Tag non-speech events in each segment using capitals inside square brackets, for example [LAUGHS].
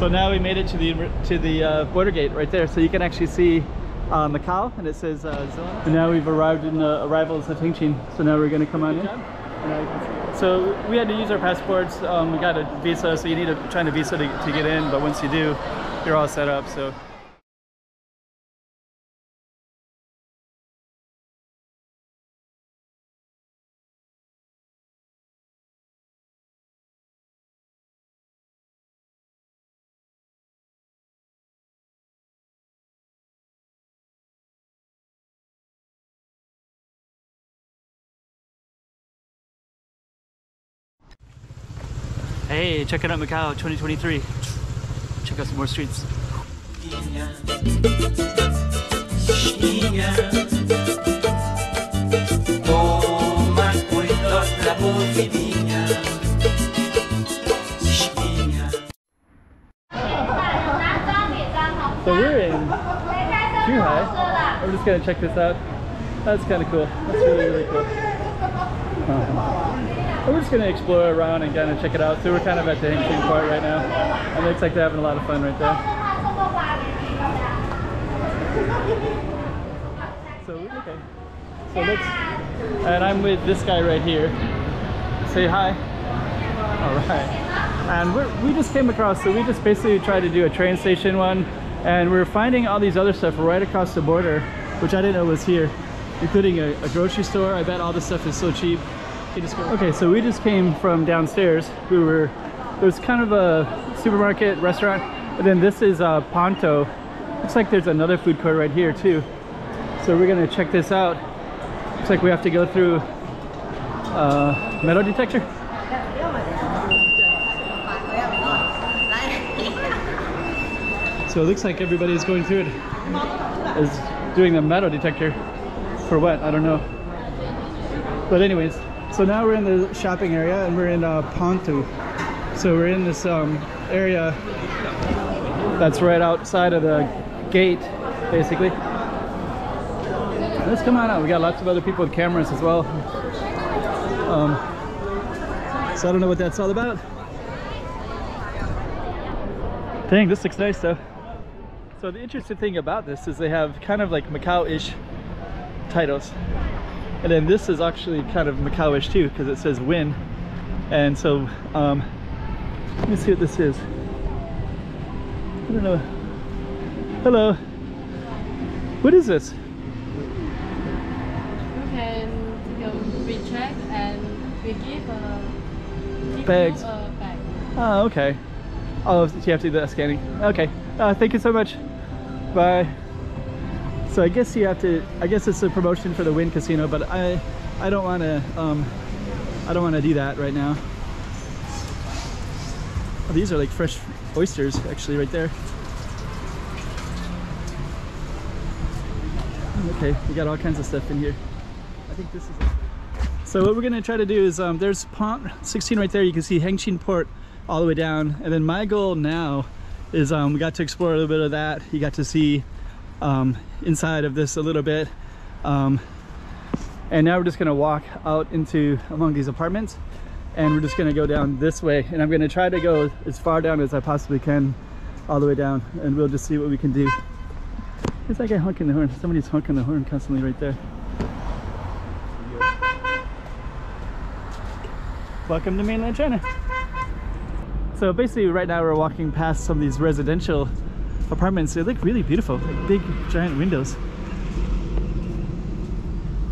So now we made it to the to the uh, border gate right there. So you can actually see uh, Macau and it says uh. And now we've arrived in the arrivals at Hengqin. So now we're gonna come on in. And now you can see- So we had to use our passports. Um, we got a visa, so you need to try a visa to, to get in. But once you do, you're all set up. So. Hey, check it out Macau 2023. Check out some more streets. So we're in Zhuhai. We're just gonna check this out. That's kind of cool. That's really, really cool. Uh-huh. We're just gonna explore around and kind of check it out. So we're kind of at the Hengqin part right now. And it looks like they're having a lot of fun right there. So, okay. So let's, and I'm with this guy right here. Say hi. All right. And we're, we just came across, so we just basically tried to do a train station one, and we're finding all these other stuff right across the border, which I didn't know was here, including a, a grocery store. I bet all this stuff is so cheap. Okay, so we just came from downstairs. We were, it was kind of a supermarket, restaurant, and then this is uh, Ponto. Looks like there's another food court right here too. So we're gonna check this out. Looks like we have to go through uh, metal detector. So it looks like everybody's going through it is doing the metal detector for what? I don't know. But anyways, so now we're in the shopping area and we're in uh, Pontu. So we're in this um, area that's right outside of the gate, basically. Let's come on out. We got lots of other people with cameras as well. Um, so I don't know what that's all about. Dang, this looks nice though. So the interesting thing about this is they have kind of like Macau-ish titles. And then this is actually kind of Macau-ish too because it says Wynn. And so, um, let me see what this is. I don't know. Hello. What is this? You can a recheck and we give a give Bags. You a bag. Oh, okay. Oh, so you have to do that scanning. Okay. Uh, thank you so much. Bye. So I guess you have to. I guess it's a promotion for the Wynn Casino, but I, I don't want to. Um, I don't want to do that right now. Oh, these are like fresh oysters, actually, right there. Okay, we got all kinds of stuff in here. I think this is. So what we're gonna try to do is, um, there's Pont 16 right there. You can see Hengqin Port all the way down. And then my goal now is um, we got to explore a little bit of that. You got to see um, inside of this a little bit. Um, and now we're just gonna walk out into among these apartments and we're just gonna go down this way. And I'm gonna try to go as far down as I possibly can all the way down and we'll just see what we can do. There's that guy honking the horn. Somebody's honking the horn constantly right there. Welcome to mainland China. So basically right now we're walking past some of these residential apartments. They look really beautiful, like big giant windows.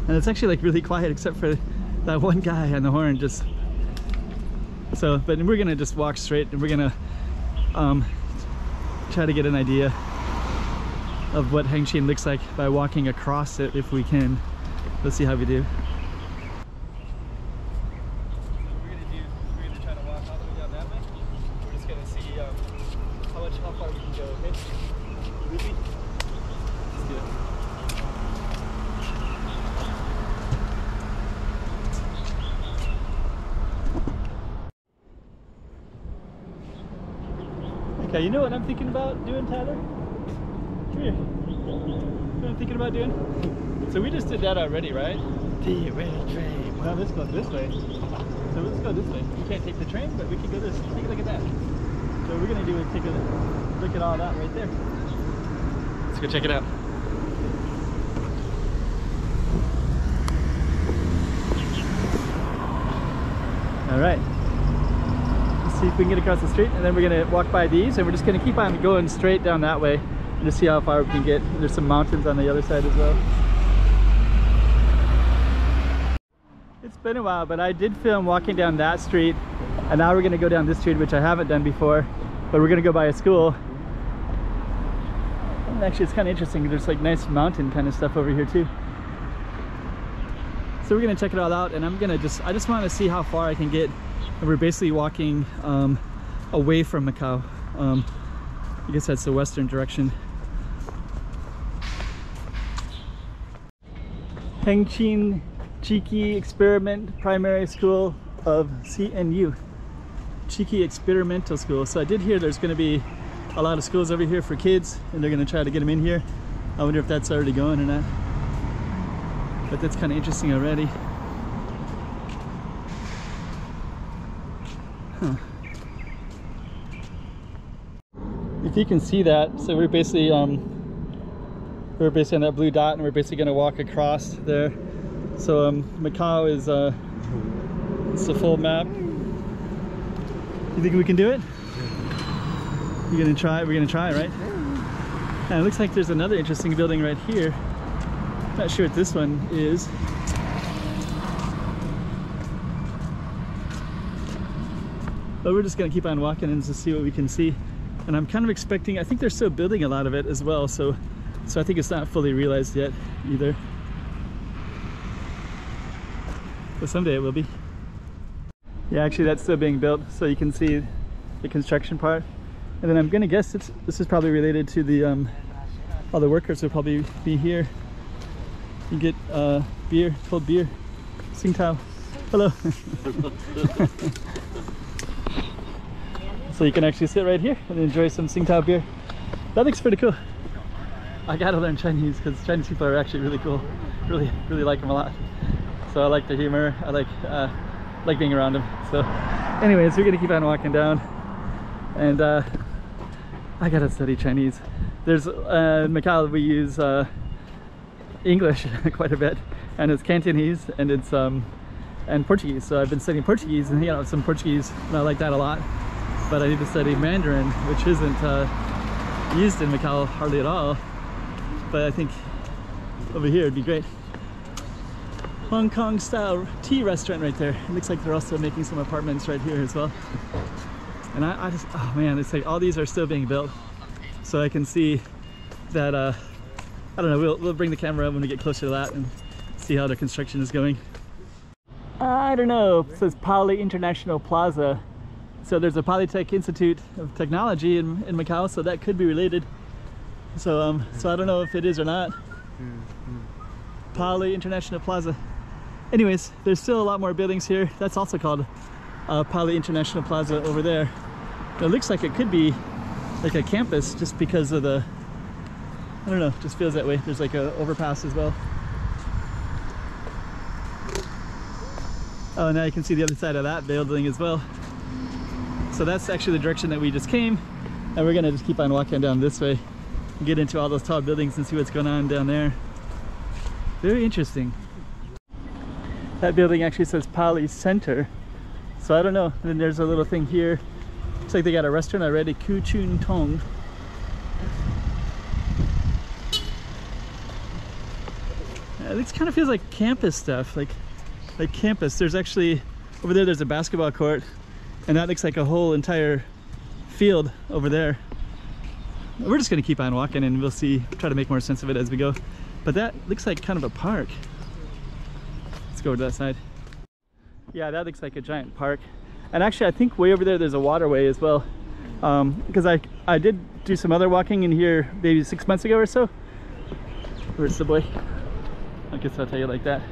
And it's actually like really [LAUGHS] quiet except for that one guy on the horn just so but we're gonna just walk straight and we're gonna um, try to get an idea of what Hengqin looks like by walking across it if we can. Let's see how we do. we're gonna do we're gonna try to walk all the way down that way. We're just gonna see um, how far we can go, okay? Ruby? Let's do it. Okay, you know what I'm thinking about doing, Tyler? Come here. You know what I'm thinking about doing? So we just did that already, right? The red train. Now let's go this way. So let's go this way. We can't take the train, but we can go this. Take a look at that. So we're gonna do is take a look at all that right there. Let's go check it out. All right. Let's see if we can get across the street and then we're gonna walk by these and we're just gonna keep on going straight down that way and just see how far we can get. There's some mountains on the other side as well. It's been a while, but I did film walking down that street and now we're gonna go down this street, which I haven't done before, but we're gonna go by a school. And actually it's kind of interesting. There's like nice mountain kind of stuff over here too. So we're gonna check it all out and I'm gonna just, I just wanna see how far I can get. And we're basically walking um, away from Macau. Um, I guess that's the western direction. Hengqin Cheeky Experiment Primary School of CNU. Cheeky Experimental School. So I did hear there's gonna be a lot of schools over here for kids and they're gonna try to get them in here. I wonder if that's already going or not but that's kind of interesting already. Huh. If you can see that, so we're basically um, we're basically on that blue dot, and we're basically going to walk across there. So um, Macau is uh, it's the full map. You think we can do it? You're gonna try. it? We're gonna try, it, right? And it looks like there's another interesting building right here. Not sure what this one is. But we're just gonna keep on walking and just see what we can see. And I'm kind of expecting, I think they're still building a lot of it as well, so so I think it's not fully realized yet either. But someday it will be. Yeah, actually that's still being built, so you can see the construction part. And then I'm gonna guess it's, this is probably related to the, um, all the workers will probably be here you get uh, beer, cold beer. Tsingtao. Hello. [LAUGHS] so you can actually sit right here and enjoy some Tsingtao beer. That looks pretty cool. I gotta learn Chinese because Chinese people are actually really cool. Really, really like them a lot. So I like their humor. I like uh, like being around him. So, [LAUGHS] anyways, we're gonna keep on walking down, and uh, I gotta study Chinese. There's uh, in Macau we use uh, English [LAUGHS] quite a bit and it's Cantonese and it's um and Portuguese. So I've been studying Portuguese and you know some Portuguese and I like that a lot. But I need to study Mandarin which isn't uh, used in Macau hardly at all. But I think over here it'd be great Hong Kong style tea restaurant right there it looks like they're also making some apartments right here as well and I, I just oh man it's like all these are still being built so I can see that uh I don't know, we'll, we'll bring the camera up when we get closer to that and see how the construction is going. I don't know, it says Poly International Plaza. So there's a Polytech Institute of Technology in, in Macau, so that could be related. So um, so I don't know if it is or not. Poly International Plaza. Anyways, there's still a lot more buildings here. That's also called uh, Poly International Plaza over there. It looks like it could be like a campus just because of the I don't know, just feels that way. There's like a overpass as well. Oh, now you can see the other side of that building as well. So that's actually the direction that we just came. And we're gonna just keep on walking down this way and get into all those tall buildings and see what's going on down there. Very interesting. That building actually says Poly Center. So I don't know. And then there's a little thing here. Looks like they got a restaurant already, Ku Chun Tong. it looks kind of feels like campus stuff like like campus there's actually over there there's a basketball court and that looks like a whole entire field over there we're just gonna keep on walking and we'll see try to make more sense of it as we go but that looks like kind of a park let's go to that side yeah that looks like a giant park and actually I think way over there there's a waterway as well um, because I I did do some other walking in here maybe six months ago or so where's the boy I guess I'll tell you like that.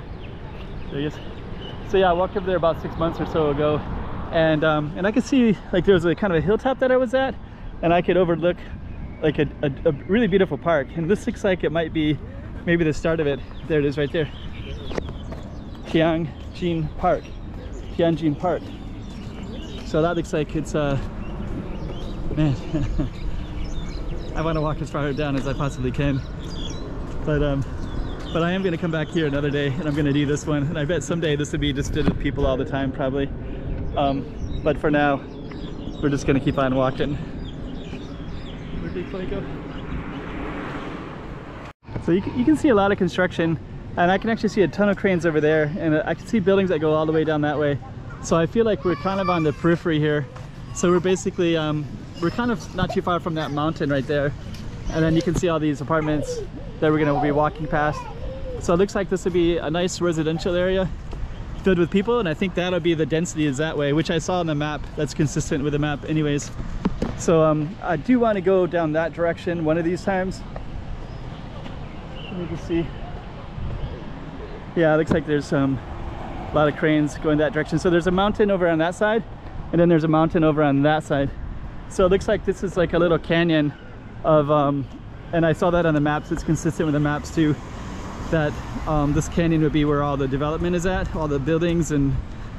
There he is. So yeah, I walked over there about six months or so ago, and um, and I could see like there was a kind of a hilltop that I was at, and I could overlook like a, a, a really beautiful park. And this looks like it might be maybe the start of it. There it is right there. Tianjin Park. Tianjin Park. So that looks like it's uh Man, [LAUGHS] I want to walk as far down as I possibly can. But um, but I am going to come back here another day and I'm going to do this one. And I bet someday this will be just filled with people all the time, probably. Um, but for now, we're just going to keep on walking. Where did go? So you, you can see a lot of construction and I can actually see a ton of cranes over there and I can see buildings that go all the way down that way. So I feel like we're kind of on the periphery here. So we're basically, um, we're kind of not too far from that mountain right there. And then you can see all these apartments that we're gonna be walking past. So it looks like this would be a nice residential area filled with people and I think that'll be the density is that way, which I saw on the map. That's consistent with the map anyways. So um, I do want to go down that direction one of these times. Let me just see. Yeah, it looks like there's um, a lot of cranes going that direction. So there's a mountain over on that side, and then there's a mountain over on that side. So it looks like this is like a little canyon of, um, and I saw that on the maps. It's consistent with the maps too, that um, this canyon would be where all the development is at, all the buildings and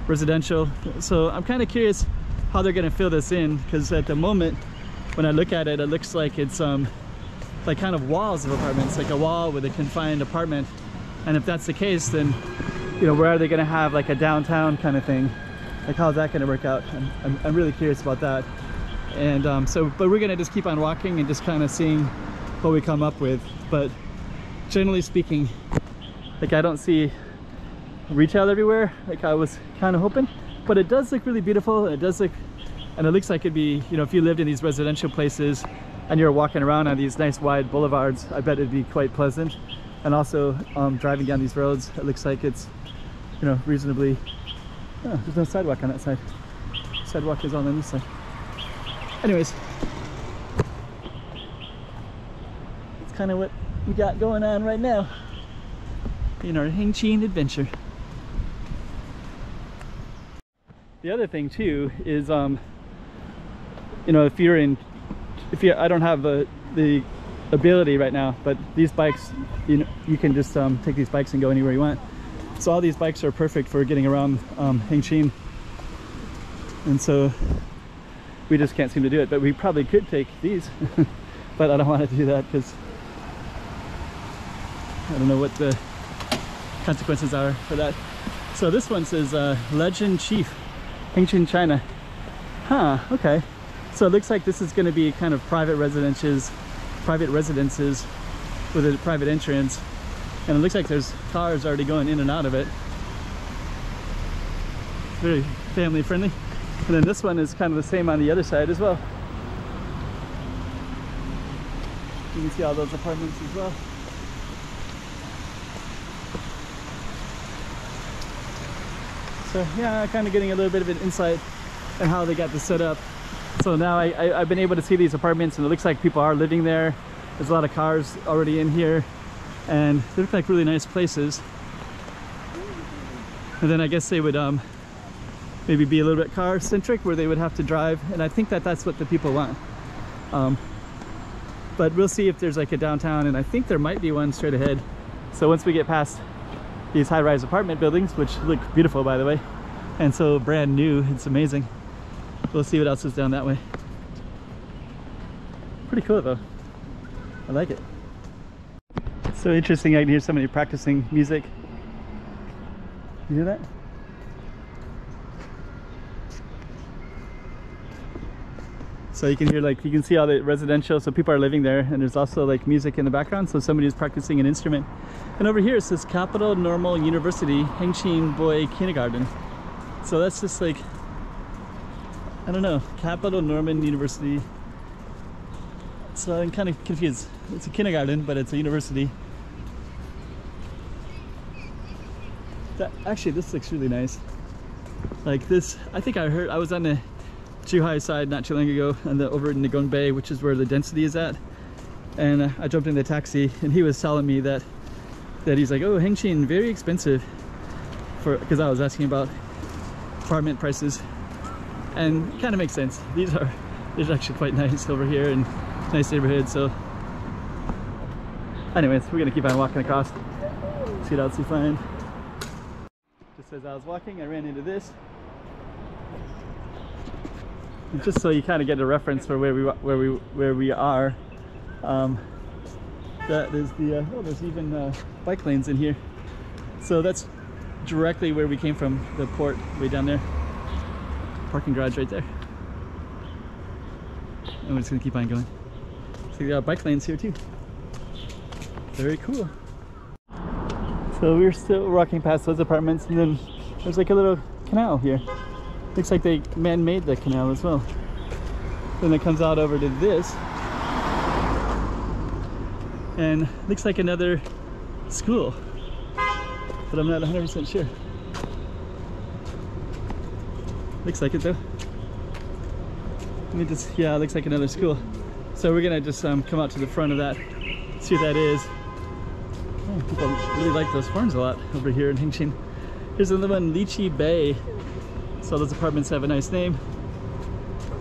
residential. So I'm kind of curious how they're gonna fill this in, because at the moment, when I look at it, it looks like it's um, like kind of walls of apartments, like a wall with a confined apartment. And if that's the case, then you know where are they going to have like a downtown kind of thing? Like how's that going to work out? I'm, I'm, I'm really curious about that. And um, so, but we're going to just keep on walking and just kind of seeing what we come up with. But generally speaking, like I don't see retail everywhere, like I was kind of hoping. But it does look really beautiful. It does look, and it looks like it'd be, you know, if you lived in these residential places and you're walking around on these nice wide boulevards, I bet it'd be quite pleasant. And also um, driving down these roads, it looks like it's, you know, reasonably, oh, there's no sidewalk on that side. Sidewalk is on this side. Anyways, it's kind of what we got going on right now in our Hengqin adventure. The other thing too is, um, you know, if you're in, if you, I don't have the, the ability right now, but these bikes, you know, you can just um, take these bikes and go anywhere you want. So all these bikes are perfect for getting around um, Hengqin. And so we just can't seem to do it, but we probably could take these, [LAUGHS] but I don't want to do that because I don't know what the consequences are for that. So this one says uh, Legend Chief, Hengqin, China. Huh, okay. So it looks like this is going to be kind of private residences, private residences with a private entrance. And it looks like there's cars already going in and out of it. Very family friendly. And then this one is kind of the same on the other side as well. You can see all those apartments as well. So yeah, kind of getting a little bit of an insight on how they got this set up. So now I, I, I've been able to see these apartments and it looks like people are living there. There's a lot of cars already in here and they look like really nice places. And then I guess they would um, maybe be a little bit car centric where they would have to drive and I think that that's what the people want. Um, but we'll see if there's like a downtown and I think there might be one straight ahead. So once we get past these high-rise apartment buildings, which look beautiful by the way, and so brand new, it's amazing. We'll see what else is down that way. Pretty cool though. I like it. It's so interesting I can hear somebody practicing music. You hear that? So you can hear like, you can see all the residential, so people are living there and there's also like music in the background, so somebody is practicing an instrument. And over here it says Capital Normal University Hengqin Boy Kindergarten. So that's just like, I don't know, Capital Normal University. So I'm kind of confused. It's a kindergarten, but it's a university. That, actually, this looks really nice. Like this, I think I heard, I was on the Zhuhai side not too long ago, and the, over in Nagong Bay, which is where the density is at. And uh, I jumped in the taxi, and he was telling me that that he's like, oh, Hengqin, very expensive, for because I was asking about apartment prices, and kind of makes sense. These are these are actually quite nice over here and nice neighborhood. So, anyways, we're gonna keep on walking across, see what else we find. Just as I was walking, I ran into this. just so you kind of get a reference for where we where we where we are. Um, that is the uh, oh, there's even uh, bike lanes in here. So that's directly where we came from, the port way down there. Parking garage right there. And we're just gonna keep on going. So we got bike lanes here too. Very cool. So we're still walking past those apartments and then there's like a little canal here. Looks like they man-made the canal as well. Then it comes out over to this. And looks like another school. But I'm not 100% sure. Looks like it though. Me just, yeah, it looks like another school. So we're gonna just um, come out to the front of that, see what that is. Oh, people really like those horns a lot over here in Hengqin. Here's another one, Lychee Bay. So those apartments have a nice name.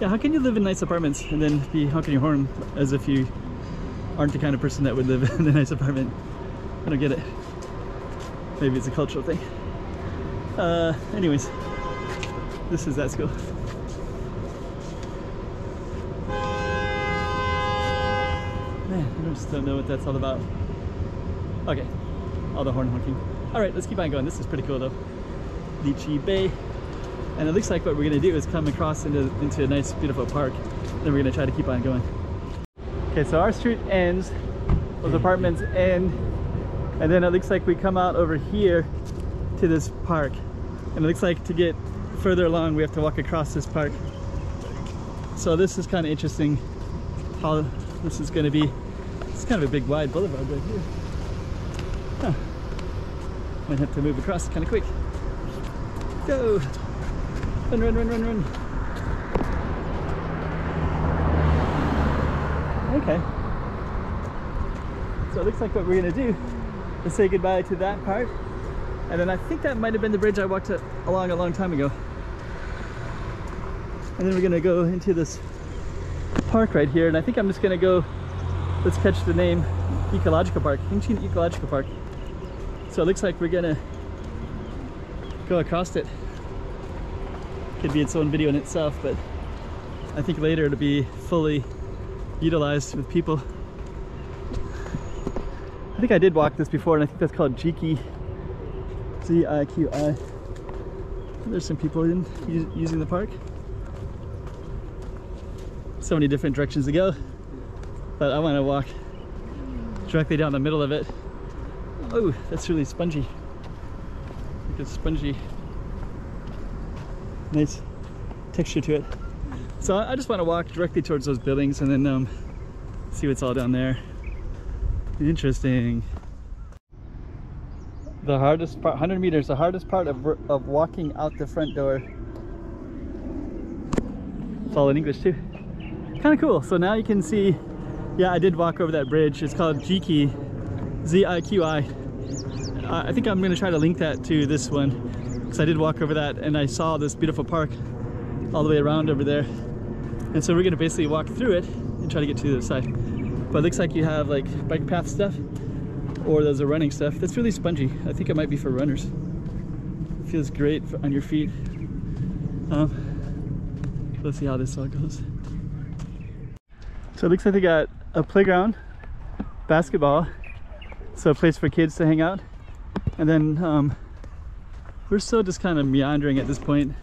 Yeah, how can you live in nice apartments and then be honking your horn as if you aren't the kind of person that would live [LAUGHS] in a nice apartment? I don't get it. Maybe it's a cultural thing. Uh, anyways, this is that school. Man, I just don't know what that's all about. Okay, all the horn honking. All right, let's keep on going. This is pretty cool though. Lychee Bay. And it looks like what we're gonna do is come across into, into a nice, beautiful park. Then we're gonna try to keep on going. Okay, so our street ends, those apartments end, and then it looks like we come out over here to this park. And it looks like to get further along, we have to walk across this park. So this is kind of interesting how this is gonna be. It's kind of a big wide boulevard right here. Huh. Might have to move across kind of quick. Go! Run, run, run, run, run. Okay. So it looks like what we're gonna do is say goodbye to that part. And then I think that might have been the bridge I walked along a long time ago. And then we're gonna go into this park right here. And I think I'm just gonna go, let's catch the name, Ecological Park, Hengqin Ecological Park. So it looks like we're gonna go across it. Could be its own video in itself, but I think later it'll be fully utilized with people. I think I did walk this before, and I think that's called Jiki, Z-I-Q-I. There's some people in using the park. So many different directions to go, but I want to walk directly down the middle of it. Oh, that's really spongy. Like a spongy, nice texture to it. So I I just want to walk directly towards those buildings and then um, see what's all down there. Interesting. The hardest part, 100 meters, the hardest part of, of walking out the front door. It's all in English too. Kind of cool. So now you can see, yeah, I did walk over that bridge. It's called Jiki, Z-I-Q-I. Uh, I think I'm gonna try to link that to this one because I did walk over that and I saw this beautiful park all the way around over there. And so we're gonna basically walk through it and try to get to the other side. But it looks like you have like bike path stuff or there's a running stuff. That's really spongy. I think it might be for runners. Feels great on your feet. Um, let's see how this all goes. So it looks like they got a playground, basketball, so a place for kids to hang out. And then um, we're still just kind of meandering at this point,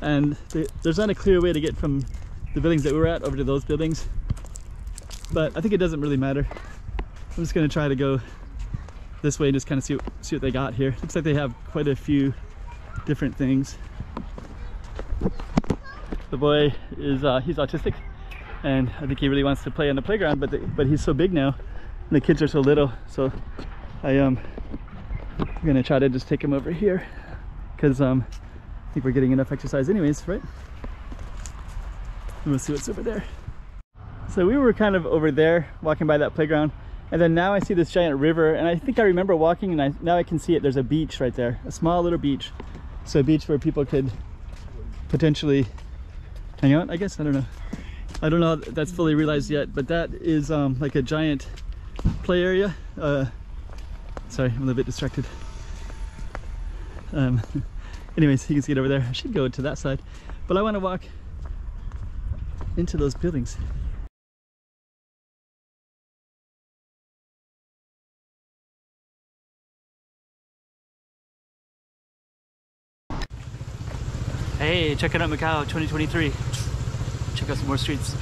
and th- there's not a clear way to get from the buildings that we're at over to those buildings. But I think it doesn't really matter. I'm just gonna try to go this way and just kind of see see what they got here. Looks like they have quite a few different things. The boy is uh, he's autistic, and I think he really wants to play on the playground, but the, but he's so big now, and the kids are so little. So I um I'm gonna try to just take him over here because um I think we're getting enough exercise anyways, right? And we'll see what's over there. So we were kind of over there walking by that playground and then now I see this giant river and I think I remember walking and I, now I can see it. There's a beach right there, a small little beach. So a beach where people could potentially hang out, I guess, I don't know. I don't know if that's fully realized yet, but that is um, like a giant play area. Uh, sorry, I'm a little bit distracted. Um, [LAUGHS] anyways, you can see it over there. I should go to that side, but I want to walk into those buildings. Hey, check it out Macau 2023. Check out some more streets.